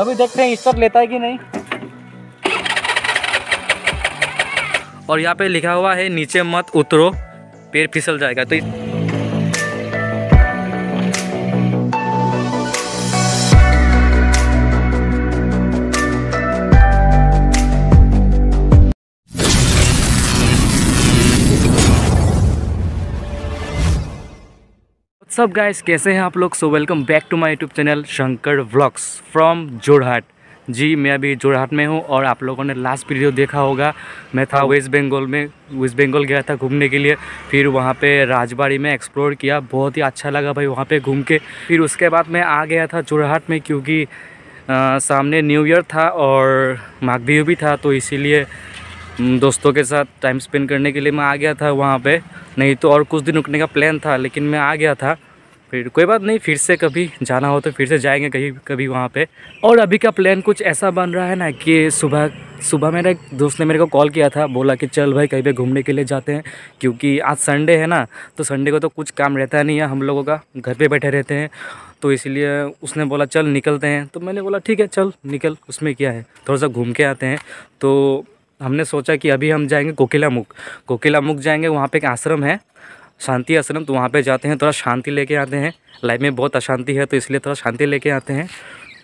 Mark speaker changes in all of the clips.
Speaker 1: अभी देखते हैं, ईश्वर लेता है कि नहीं। और यहाँ पे लिखा हुआ है, नीचे मत उतरो, पेड़ फिसल जाएगा। तो सब गाइस कैसे हैं आप लोग? So welcome back to my YouTube channel Shankar vlogs from Jorhat जी मैं अभी जोरहाट में हूँ और आप लोगों ने लास्ट वीडियो देखा होगा। मैं था वेस्ट बंगाल में। वेस्ट बंगाल गया था घूमने के लिए। फिर वहाँ पे राजबाड़ी में एक्सप्लोर किया। बहुत ही अच्छा लगा भाई वहाँ पे घूम के। फिर उसके बाद मैं आ गया था जोरहाट में क्योंकि आ, सामने न्यू ईयर था और माघ बिहू भी था तो इसीलिए दोस्तों के साथ टाइम स्पेंड करने के लिए मैं आ गया था वहाँ पे। नहीं तो और कुछ दिन रुकने का प्लान था लेकिन मैं आ गया था। फिर कोई बात नहीं, फिर से कभी जाना हो तो फिर से जाएँगे कहीं कभी वहाँ पे। और अभी का प्लान कुछ ऐसा बन रहा है ना कि सुबह सुबह मेरा एक दोस्त ने मेरे को कॉल किया था, बोला कि चल भाई कहीं पे घूमने के लिए जाते हैं, क्योंकि आज संडे है ना तो संडे को तो कुछ काम रहता नहीं है, हम लोगों का घर पे बैठे रहते हैं। तो इसलिए उसने बोला, चल निकलते हैं। तो मैंने बोला, ठीक है, चल निकल। उसमें क्या है, थोड़ा सा घूम के आते हैं। तो हमने सोचा कि अभी हम जाएँगे कोकिला मुख कोकिला मुख जाएँगे, वहाँ पे एक आश्रम है। शांति आश्रम तो वहाँ पे जाते हैं, थोड़ा शांति लेके आते हैं। लाइफ में बहुत अशांति है तो इसलिए थोड़ा शांति लेके आते हैं।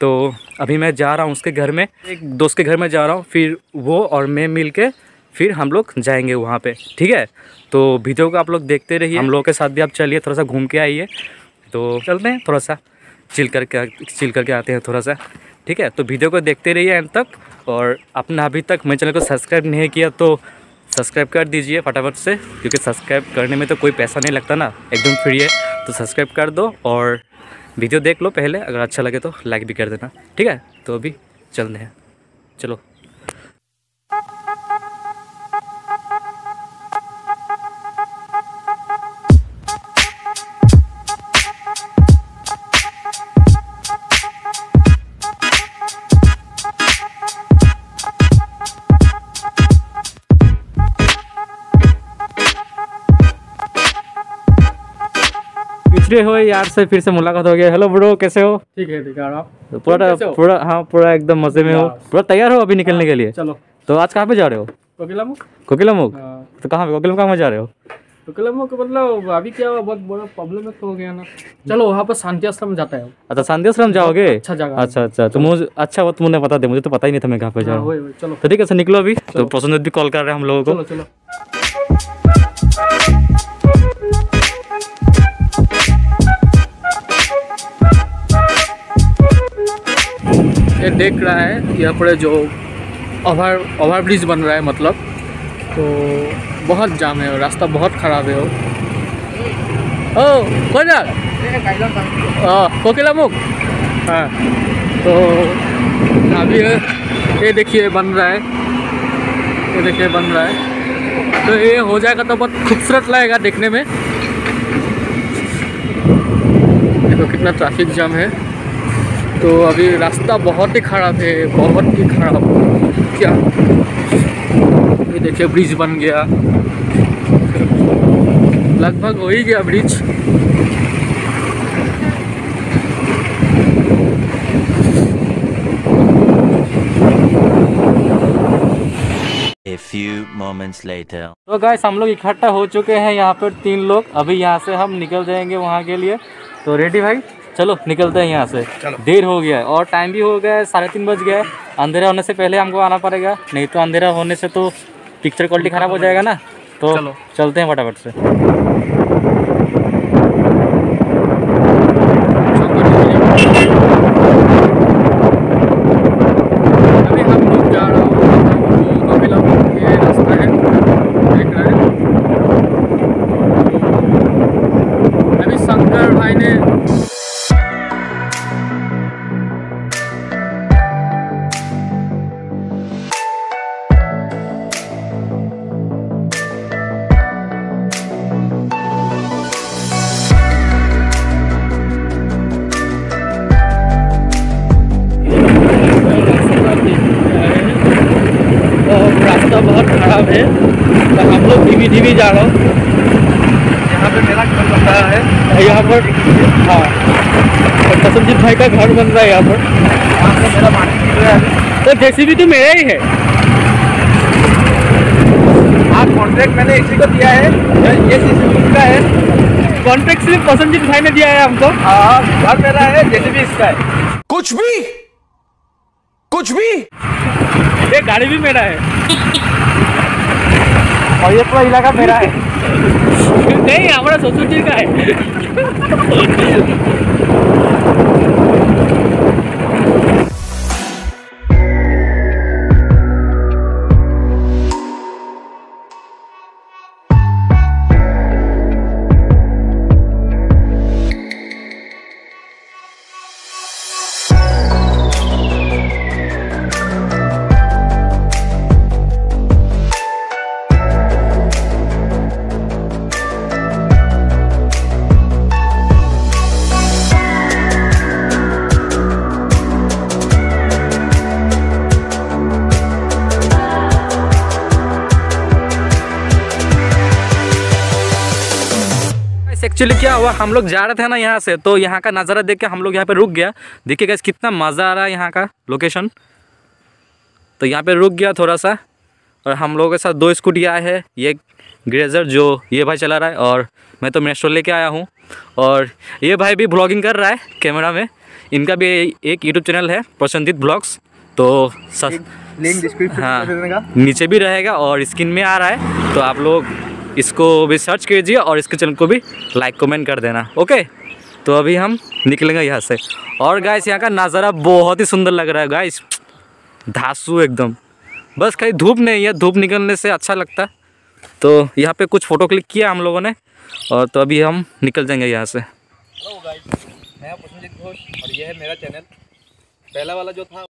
Speaker 1: तो अभी मैं जा रहा हूँ उसके घर में, एक दोस्त के घर में जा रहा हूँ, फिर वो और मैं मिल के फिर हम लोग जाएँगे वहाँ पे, ठीक है? तो वीडियो को आप लोग देखते रहिए। हम लोग के साथ भी आप चलिए, थोड़ा सा घूम के आइए। तो चलते हैं, थोड़ा सा चिल करके चिल करके आते हैं थोड़ा सा, ठीक है? तो वीडियो को देखते रहिए एंड तक, और अपना अभी तक मेरे चैनल को सब्सक्राइब नहीं किया तो सब्सक्राइब कर दीजिए फटाफट से, क्योंकि सब्सक्राइब करने में तो कोई पैसा नहीं लगता ना। एकदम फ्री है तो सब्सक्राइब कर दो और वीडियो देख लो पहले, अगर अच्छा लगे तो लाइक भी कर देना। ठीक है? तो अभी चलते हैं। चलो। पिछड़े हो यार से फिर से मुलाकात हो गया। हेलो ब्रो कैसे हो?
Speaker 2: ठीक है ठीक है आप?
Speaker 1: तो पूरा पूरा हाँ पूरा एकदम मज़े में हो। पूरा तैयार हो अभी निकलने के लिए?
Speaker 2: चलो।
Speaker 1: तो आज कहाँ पे जा रहे हो?
Speaker 2: कोकिला मुख? हाँ,
Speaker 1: तो कहाँ पे कोकिला मुख कहाँ जा रहे हो?
Speaker 2: मतलब अभी क्या हुआ बहुत बड़ा प्रॉब्लम हो गया ना। चलो वहाँ पर शांति आश्रम जाता है।
Speaker 1: अच्छा शांति आश्रम जाओगे?
Speaker 2: अच्छा जगह।
Speaker 1: अच्छा अच्छा। तो मुझे अच्छा वो तुमने बता दे मुझे तो पता ही नहीं था मैं कहाँ पे जा
Speaker 2: हाँ,
Speaker 1: रहा हूँ। तो ठीक है सर निकलो अभी। तो प्रसन्न भी कॉल कर रहे हैं हम लोगों को।
Speaker 2: चलो चलो। ये देख रहा है यहाँ पर जो ओवर ओवर ब्रिज बन रहा है मतलब तो बहुत जाम है, रास्ता बहुत ख़राब है वो। ओ है कोकिला मुख! हाँ तो अभी ये देखिए, बन रहा है। ये देखिए, बन रहा है। तो ये हो जाएगा तो बहुत खूबसूरत लगेगा देखने में। देखो कितना ट्रैफ़िक जाम है। तो अभी रास्ता बहुत ही खराब है बहुत ही खराब। क्या? ये देखिए ब्रिज बन गया। लगभग हो ही गया bridge.
Speaker 3: A few moments later.
Speaker 1: तो गाइस हम लोग इकट्ठा हो चुके हैं यहाँ पर तीन लोग। अभी यहाँ से हम निकल जाएँगे वहाँ के लिए। तो रेडी भाई? चलो निकलते हैं यहाँ से। देर हो गया है और टाइम भी हो गया है साढ़े तीन बज गया है। अंधेरा होने से पहले हमको आना पड़ेगा नहीं तो अंधेरा होने से तो पिक्चर क्वालिटी ख़राब हो जाएगा ना। तो
Speaker 2: चलो।
Speaker 1: चलते हैं फटाफट से।
Speaker 2: धीमी धीमी जा रहा हूँ। यहाँ पे मेरा घर बन रहा है। यहाँ पर हाँ। और कसमजीत भाई का घर बन रहा है यहाँ पर।
Speaker 4: मेरा मार्केट निकल रहा है।
Speaker 2: तो जेसीबी तो मेरा ही है।
Speaker 4: आज कॉन्ट्रैक्ट मैंने इसी को दिया है। ये सीसीबी का है।
Speaker 2: कॉन्ट्रैक्ट सिर्फ़ कसमजीत भाई ने दिया है हमको।
Speaker 4: हाँ घर मेरा है जेसीबी इसका है।
Speaker 5: कुछ भी? कुछ भी?
Speaker 2: ये गाड़ी भी मेरा है।
Speaker 4: और ये पूरा इलाका मेरा है।
Speaker 2: नहीं हमारा ससुर जी का है।
Speaker 1: एक्चुअली क्या हुआ? हम लोग जा रहे थे ना यहाँ से तो यहाँ का नज़ारा देख के हम लोग यहाँ पे रुक गया। देखिए गैस कितना मज़ा आ रहा है यहाँ का लोकेशन तो यहाँ पे रुक गया थोड़ा सा और हम लोगों के साथ दो स्कूटी आए हैं ये ग्रेजर जो ये भाई चला रहा है और मैं तो मेस्ट्रो लेके आया हूँ। और ये भाई भी ब्लॉगिंग कर रहा है कैमरा में। इनका भी एक यूट्यूब चैनल है प्रसन्नजीत ब्लॉग्स तो सस
Speaker 4: लिंक डिस्क्रिप्शन
Speaker 1: हाँ नीचे भी रहेगा और स्क्रीन में आ रहा है। तो आप लोग इसको भी सर्च कीजिए और इसके चैनल को भी लाइक कमेंट कर देना ओके तो अभी हम निकलेंगे यहाँ से। और गाइस यहाँ का नज़ारा बहुत ही सुंदर लग रहा है गाइस धांसू एकदम। बस कहीं धूप नहीं है, धूप निकलने से अच्छा लगता। तो यहाँ पे कुछ फ़ोटो क्लिक किया हम लोगों ने, और तो अभी हम निकल जाएँगे यहाँ से।
Speaker 4: और ये है मेरा चैनल पहला वाला जो था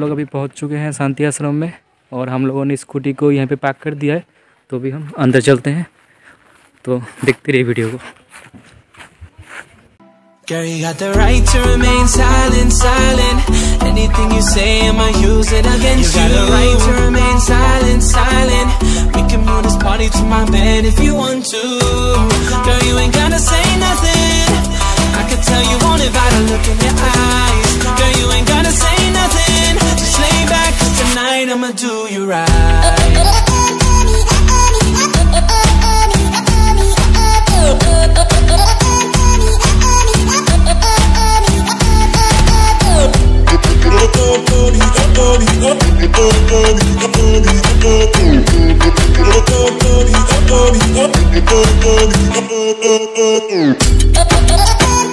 Speaker 1: लोग अभी पहुँच चुके हैं शांति आश्रम में और हम लोगों ने स्कूटी को यहाँ पे पार्क कर दिया है तो अभी हम अंदर चलते हैं तो देखते रहिए वीडियो को
Speaker 6: Girl, you got the right to remain silent, silent. Anything you say, I'ma use it against you. You got the right to remain silent, silent. We can move this party to my bed if you want to. Girl, you ain't gotta say nothing. I can tell you want it by the look in your eyes. Girl, you ain't gotta say mind Just lay back, tonight I'ma do you right Oh, oh, oh, oh, oh.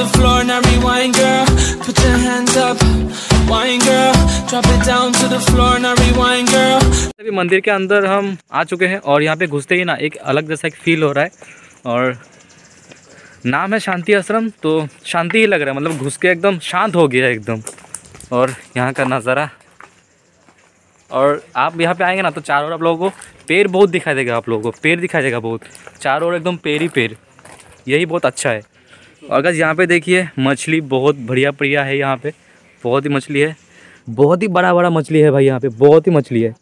Speaker 6: The floor, now rewind girl. Put your hands up, wine girl. Drop it down to the floor, now rewind girl.
Speaker 1: अभी मंदिर के अंदर हम आ चुके हैं और यहाँ पे घुसते ही ना एक अलग जैसा एक फील हो रहा है। और नाम है शांति आश्रम तो शांति ही लग रहा है। मतलब घुस के एकदम शांत हो गया एकदम। और यहाँ का नज़ारा। और आप यहाँ पे आएँगे ना तो चारों ओर आप लोगों को पेड़ बहुत दिखाई देगा आप लोगों को। पेड़ दिखाई देगा बहुत। चारों ओर एकदम पेड़ ही पेड़। यही बहुत अच्छा है। और अगर यहाँ पे देखिए मछली बहुत बढ़िया बढ़िया है यहाँ पे। बहुत ही मछली है। बहुत ही बड़ा बड़ा मछली है भाई यहाँ पे बहुत ही मछली है।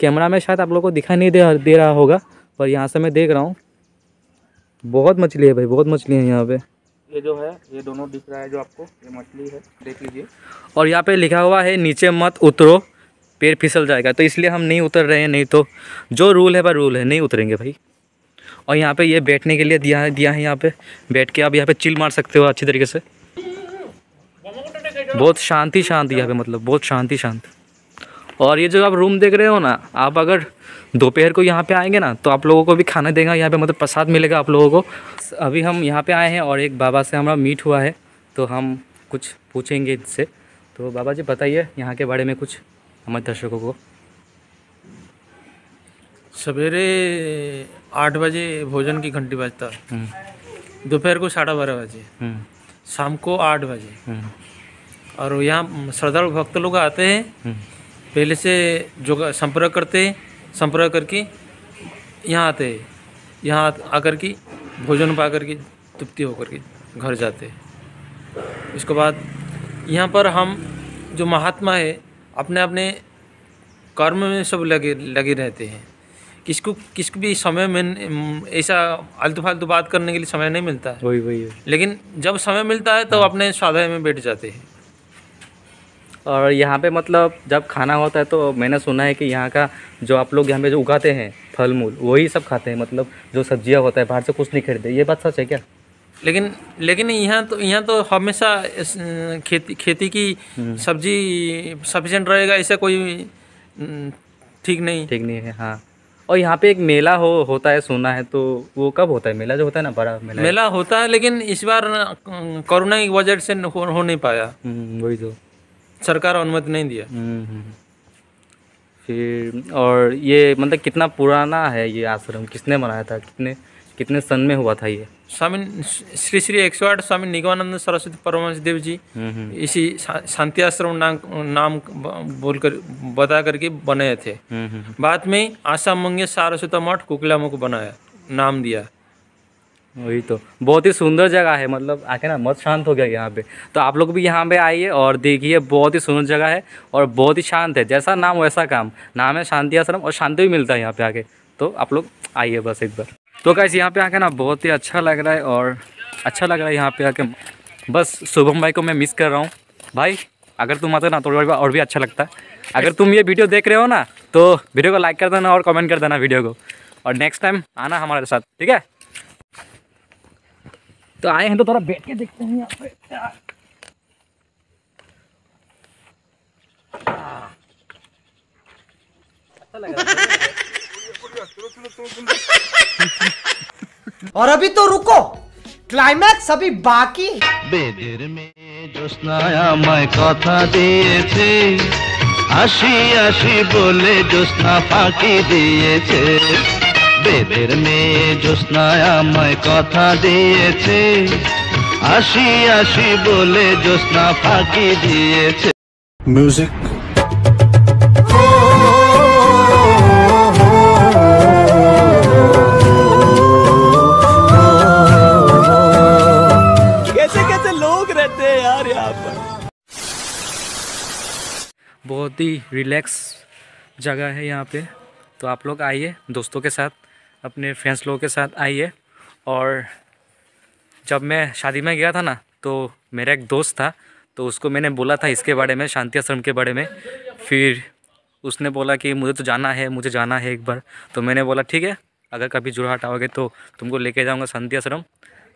Speaker 1: कैमरा में शायद आप लोगों को दिखाई नहीं दे दे रहा होगा पर यहाँ से मैं देख रहा हूँ। बहुत मछली है भाई बहुत मछली है यहाँ पे।
Speaker 4: ये जो है ये दोनों दिख रहा है जो आपको ये मछली है देख लीजिए।
Speaker 1: और यहाँ पे लिखा हुआ है नीचे मत उतरो पेड़ फिसल जाएगा। तो इसलिए हम नहीं उतर रहे हैं नहीं तो जो रूल है वह रूल है नहीं उतरेंगे भाई। और यहाँ पे ये बैठने के लिए दिया है दिया है यहाँ पे। बैठ के आप यहाँ पे चिल मार सकते हो अच्छी तरीके से। बहुत शांति शांति यहाँ पे मतलब बहुत शांति शांति। और ये जो आप रूम देख रहे हो ना, आप अगर दोपहर को यहाँ पे आएँगे ना तो आप लोगों को भी खाना देगा, यहाँ पे मतलब प्रसाद मिलेगा आप लोगों को। अभी हम यहाँ पे आए हैं और एक बाबा से हमारा मीट हुआ है तो हम कुछ पूछेंगे इससे तो बाबा जी बताइए यहाँ के बारे में कुछ हमारे दर्शकों को।
Speaker 7: सवेरे आठ बजे भोजन की घंटी बजता। है
Speaker 1: हम्म,
Speaker 7: दोपहर को साढ़े बारह बजे।
Speaker 1: हम्म,
Speaker 7: शाम को आठ बजे।
Speaker 1: हम्म,
Speaker 7: और यहाँ श्रद्धालु भक्त लोग आते हैं। पहले से जो संपर्क करते हैं। संपर्क करके यहाँ आते हैं। यहाँ आकर के भोजन पा करके तृप्ति होकर के घर जाते हैं। इसके बाद यहाँ पर हम जो महात्मा है अपने अपने कर्म में सब लगे लगे रहते हैं। किसको किसको भी समय में ऐसा आलतू फालतू बात करने के लिए समय नहीं मिलता है।
Speaker 1: वही वही
Speaker 7: लेकिन जब समय मिलता है तो अपने स्वाध्याय में बैठ जाते हैं।
Speaker 1: और यहाँ पे मतलब जब खाना होता है तो मैंने सुना है कि यहाँ का जो आप लोग यहाँ पे जो उगाते हैं फल मूल वही सब खाते हैं। मतलब जो सब्ज़ियाँ होता है बाहर से कुछ नहीं खरीदते। ये बात सच है क्या?
Speaker 7: लेकिन लेकिन यहाँ तो यहाँ तो हमेशा खेती खेती की सब्ज़ी सफिशेंट रहेगा ऐसा कोई ठीक नहीं।
Speaker 1: ठीक नहीं है हाँ। और यहाँ पे एक मेला हो होता है सुना है तो वो कब होता है? मेला जो होता है ना बड़ा मेला
Speaker 7: मेला होता है लेकिन इस बार कोरोना की वजह से हो, हो नहीं पाया।
Speaker 1: हम्म, वही तो।
Speaker 7: सरकार अनुमति नहीं दिया।
Speaker 1: हम्म, हम्म। फिर और ये मतलब कितना पुराना है ये आश्रम? किसने बनाया था? कितने कितने सन में हुआ था ये?
Speaker 7: स्वामी श्री श्री एक सौ आठ स्वामी निगमानंद सरस्वती परमहंस देव जी
Speaker 1: हम्म, हम्म,
Speaker 7: इसी शांति आश्रम नाम नाम बोलकर बता करके बनाए थे।
Speaker 1: हम्म,
Speaker 7: बाद में आशा मंगे सारस्वता मठ कुकलामो को बनाया नाम दिया।
Speaker 1: वही तो। बहुत ही सुंदर जगह है मतलब आके ना मत शांत हो गया यहाँ पे। तो आप लोग भी यहाँ पे आइए और देखिए बहुत ही सुंदर जगह है और बहुत ही शांत है। जैसा नाम वैसा काम। नाम है शांति आश्रम और शांति भी मिलता है यहाँ पे आके। तो आप लोग आइए बस एक बार। तो कैसे यहाँ पे आके ना बहुत ही अच्छा लग रहा है और अच्छा लग रहा है यहाँ पे आके। बस शुभम भाई को मैं मिस कर रहा हूँ। भाई, अगर तुम आते ना तो और भी- अच्छा लगता है। अगर तुम ये वीडियो देख रहे हो ना तो वीडियो को लाइक कर देना और कमेंट कर देना वीडियो को। और नेक्स्ट टाइम आना हमारे साथ, ठीक है? तो आए हैं तो थोड़ा बैठ के देखते हैं यहाँ पे।
Speaker 8: और अभी तो रुको क्लाइमैक्स अभी बाकी है।
Speaker 9: বেদের মেয়ে জ্যোৎস্নায় আমায় কথা দিয়েছে আসি আসি বলে জ্যোৎস্না ফাঁকি দিয়েছে বেদের মেয়ে জ্যোৎস্নায় আমায় কথা দিয়েছে আসি আসি বলে জ্যোৎস্না ফাঁকি দিয়েছে
Speaker 5: म्यूजिक
Speaker 1: रिलैक्स जगह है यहाँ पे। तो आप लोग आइए, दोस्तों के साथ, अपने फ्रेंड्स लोगों के साथ आइए। और जब मैं शादी में गया था ना तो मेरा एक दोस्त था तो उसको मैंने बोला था इसके बारे में, शांति आश्रम के बारे में। फिर उसने बोला कि मुझे तो जाना है, मुझे जाना है एक बार। तो मैंने बोला, ठीक है, अगर कभी जोरहाट आओगे तो तुमको लेके जाऊँगा शांति आश्रम।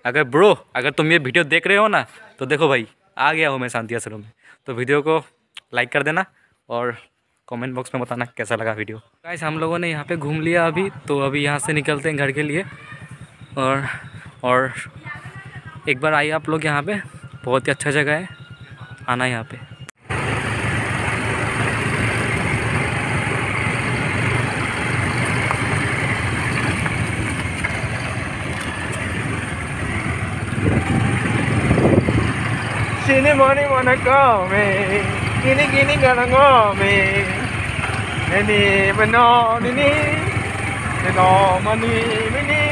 Speaker 1: अगर ब्रो अगर तुम ये वीडियो देख रहे हो ना तो देखो भाई, आ गया हूँ मैं शांति आश्रम में। तो वीडियो को लाइक कर देना और कमेंट बॉक्स में बताना कैसा लगा वीडियो। गाइस हम लोगों ने यहाँ पे घूम लिया अभी तो अभी यहाँ से निकलते हैं घर के लिए। और और एक बार आइए आप लोग यहाँ पे, बहुत ही अच्छा जगह है, आना यहाँ पे।
Speaker 2: Sini, moni mana gini gana ngome. Many, many, many, many, mani,
Speaker 1: many,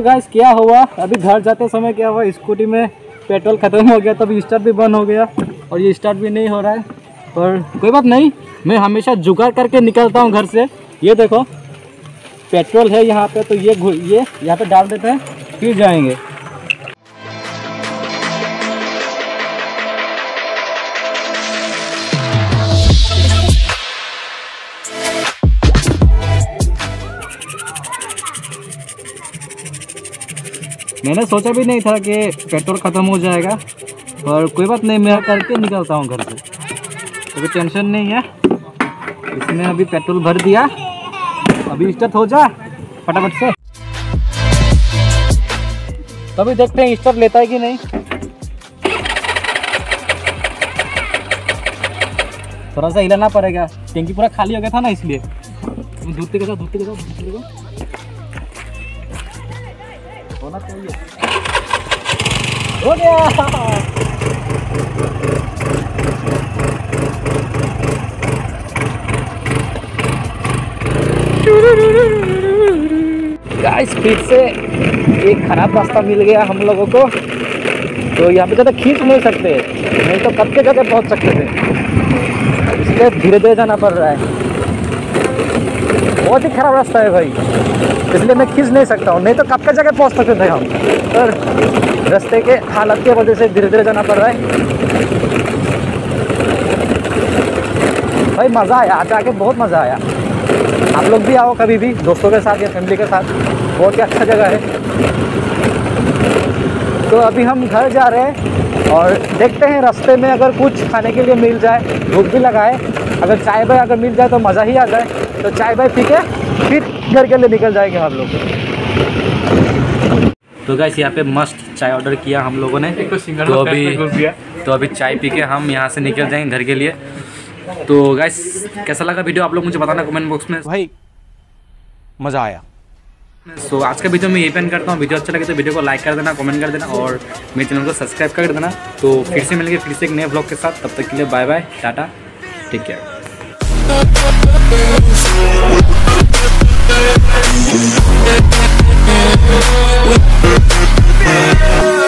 Speaker 1: guys क्या हुआ? अभी घर जाते समय क्या हुआ? स्कूटी में पेट्रोल ख़त्म हो गया तो अभी स्टार्ट भी बंद हो गया। और ये स्टार्ट भी नहीं हो रहा है। पर कोई बात नहीं, मैं हमेशा जुगाड़ करके निकलता हूँ घर से। ये देखो पेट्रोल है यहाँ पे तो ये ये यहाँ पे डाल देते हैं, फिर जाएँगे। मैंने सोचा भी नहीं था कि पेट्रोल ख़त्म हो जाएगा, पर कोई बात नहीं, मैं करके निकलता हूँ घर से। अभी टेंशन नहीं है। इसमें अभी पेट्रोल भर दिया। अभी स्टार्ट हो जा, फटाफट से। तभी देखते हैं स्टार्ट लेता है कि नहीं। थोड़ा सा हिलाना पड़ेगा। टैंकी पूरा खाली हो गया था ना, इसलिए। धूते के साथ, धूते के साथ। होना चाहिए। हो गया। गाइस फिर से एक खराब रास्ता मिल गया हम लोगों को। तो यहाँ पे ज़्यादा खींच नहीं सकते। नहीं तो कब के जगह पहुँच सकते थे। इसलिए धीरे धीरे जाना पड़ रहा है। बहुत ही खराब रास्ता है भाई। इसलिए मैं खींच नहीं सकता हूँ। नहीं तो कब के जगह पहुँच सकते थे हम? पर रास्ते के हालत के वजह से धीरे धीरे जाना पड़ रहा है। भाई, मज़ा आया। आज आके बहुत मज़ा आया। आप लोग भी आओ कभी भी, दोस्तों के साथ या फैमिली के साथ। बहुत ही अच्छा जगह है। तो अभी हम घर जा रहे हैं और देखते हैं रास्ते में अगर कुछ खाने के लिए मिल जाए, भूख भी लगाए। अगर चाय बाय अगर मिल जाए तो मज़ा ही आ जाए। तो चाय बाय पी के फिर घर के लिए निकल जाएँगे हम लोग। तो गैस यहाँ पे मस्त चाय ऑर्डर किया हम लोगों ने। तो अभी तो अभी चाय पी के हम यहाँ से निकल जाएँगे घर के लिए। तो गैस कैसा लगा वीडियो आप लोग मुझे बताना कमेंट बॉक्स में।
Speaker 5: भाई मज़ा आया।
Speaker 1: सो so, आज का वीडियो मैं यही पेन करता हूँ। वीडियो अच्छा लगे तो वीडियो को लाइक कर देना कमेंट कर देना और मेरे चैनल को सब्सक्राइब कर देना। तो फिर से मिलेंगे फिर से एक नए ब्लॉग के साथ। तब तक के लिए bye bye tata take care Yeah.